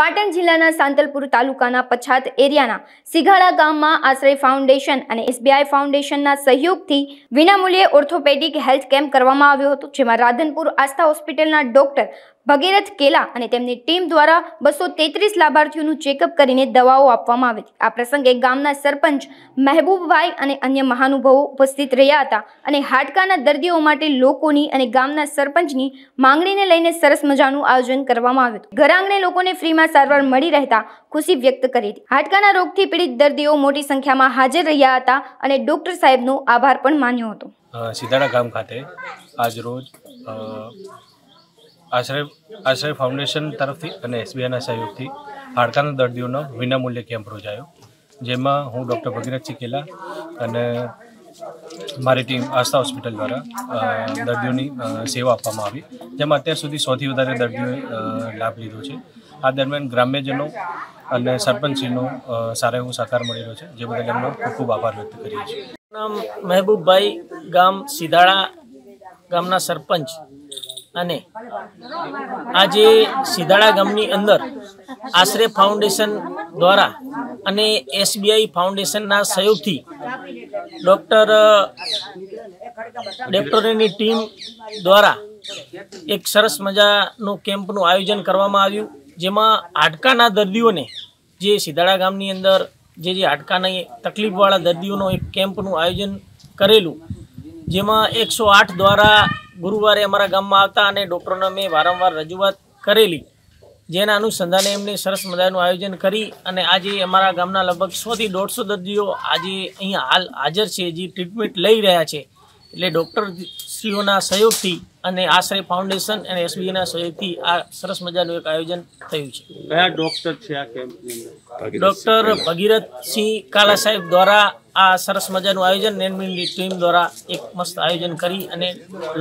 પાટણ જિલ્લાના સાંતલપુર તાલુકાના પછાત એરિયાના સિઘાડા ગામમાં આશ્રય ફાઉન્ડેશન અને એસબીઆઈ ફાઉન્ડેશનના સહયોગથી વિનામૂલ્યે ઓર્થોપેડિક હેલ્થ કેમ્પ કરવામાં આવ્યો હતો, જેમાં રાધનપુર આસ્થા હોસ્પિટલના ડોક્ટર ભગીરથ કેલા અને તેમની ટીમ દ્વારા બસો તેત્રીસ લાભાર્થીઓનું ચેકઅપ કરીને દવાઓ આપવામાં આવી આ પ્રસંગે ગામના સરપંચ મહેબૂબભાઈ અને અન્ય મહાનુભાવો ઉપસ્થિત રહ્યા હતા અને હાડકાના દર્દીઓ માટે લોકોની અને ગામના સરપંચની માંગણીને લઈને સરસ મજાનું આયોજન કરવામાં આવ્યું હતું. ઘર લોકોને ફ્રીમાં સારવાર મળી રહેતા ખુશી વ્યક્ત કરી હતી. હાડકાના રોગથી પીડિત દર્દીઓ મોટી સંખ્યામાં હાજર રહ્યા હતા અને ડોક્ટર સાહેબનો આભાર પણ માન્યો હતો. સીધાડા ગામ ખાતે આજ આશ્રય આશ્રય ફાઉન્ડેશન તરફથી અને એસબીઆઈના સહયોગથી હાડકાના દર્દીઓનો વિનામૂલ્યે કેમ્પ યોજાયો. જેમાં હું ડૉક્ટર ભગીરથ કેલા અને મારી ટીમ આસ્થા હોસ્પિટલ દ્વારા દર્દીઓની સેવા આપવામાં આવી. જેમાં અત્યાર સુધી સૌથી વધારે દર્દીઓએ લાભ લીધો છે. આ દરમિયાન ગ્રામ્યજનો અને સરપંચશ્રીનો સારા એવો સહકાર મળી રહ્યો છે, જે બદલ એમનો ખૂબ ખૂબ આભાર વ્યક્ત કરીએ છીએ. નામ મહેબૂબભાઈ ગામ સિધાડા ગામના સરપંચ અને આજે સિધાડા ગામની અંદર આશરે ફાઉન્ડેશન દ્વારા અને એસબીઆઈ ફાઉન્ડેશનના સહયોગથી ડૉક્ટર ડૉક્ટરોની ટીમ દ્વારા એક સરસ મજાનું કેમ્પનું આયોજન કરવામાં આવ્યું, જેમાં હાડકાના દર્દીઓને જે સિધાડા ગામની અંદર જે જે હાડકાની તકલીફવાળા દર્દીઓનો એક કેમ્પનું આયોજન કરેલું, જેમાં એકસો આઠ દ્વારા ગુરુવારે અમારા ગામમાં આવતા અને ડૉક્ટરોને મેં વારંવાર રજૂઆત કરેલી જેના અનુસંધાને એમને સરસ મજાનું આયોજન કરી અને આજે અમારા ગામના લગભગ સોથી દોઢસો દર્દીઓ આજે અહીંયા હાલ હાજર છે જે ટ્રીટમેન્ટ લઈ રહ્યા છે. એટલે ડૉક્ટર શ્રીઓના સહયોગથી અને આશ્રય ફાઉન્ડેશન અને એસબીઆઈના સહયોગથી આ સરસ મજાનું એક આયોજન થયું છે. કયા ડોક્ટર છે આ કેમ્પની ડૉક્ટર ભગીરથસિંહ કાલા સાહેબ દ્વારા આ સરસ મજાનું આયોજન નેનમીની ટીમ દ્વારા એક મસ્ત આયોજન કરી અને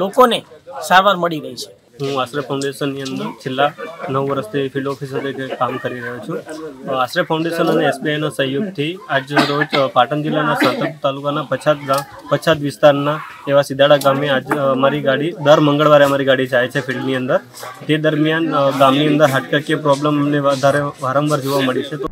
લોકોને સારવાર મળી રહી છે. હું આશ્રય ફાઉન્ડેશનની અંદર છેલ્લા નવ વર્ષથી ફિલ્ડ ઓફિસર તરીકે કામ કરી રહ્યો છું. આશ્રય ફાઉન્ડેશન અને એસબીઆઈના સહયોગથી આજ રોજ પાટણ જિલ્લાના સાંતલપુર તાલુકાના પછાત ગામ, પછાત વિસ્તારના એવા સિદાડા ગામે આજ અમારી ગાડી, દર મંગળવારે અમારી ગાડી જાય છે ફિલ્ડની અંદર. તે દરમિયાન ગામની અંદર હાટકાકીય પ્રોબ્લેમ અમને વધારે વારંવાર જોવા મળી છે. તો